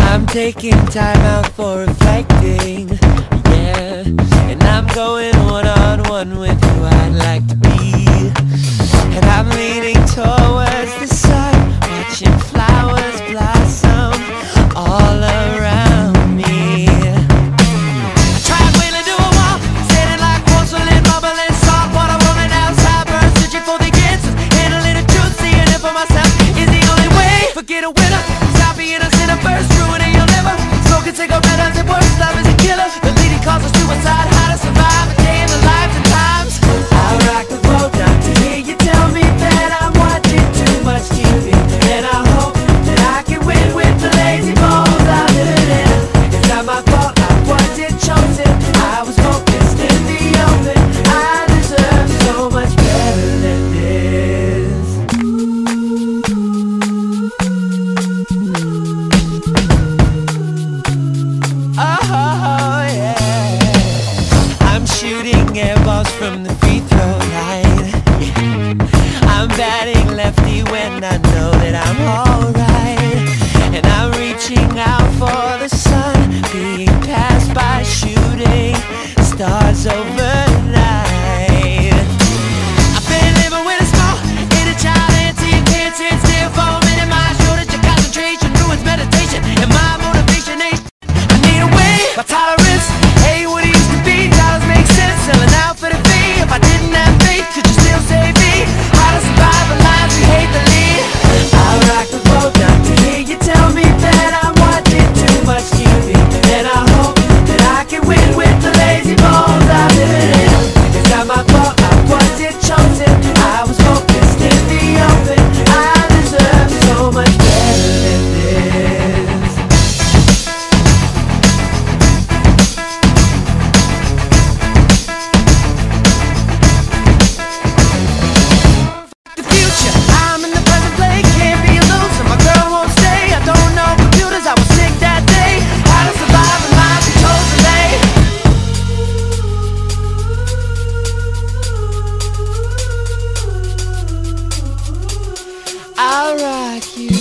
I'm taking time out for reflecting, yeah. And I'm going one-on-one with who I'd like to be balls from the free throw line. I'm batting lefty when I know that I'm alright. And I'm reaching out for the sun, being passed by shooting stars over. I'll rock you.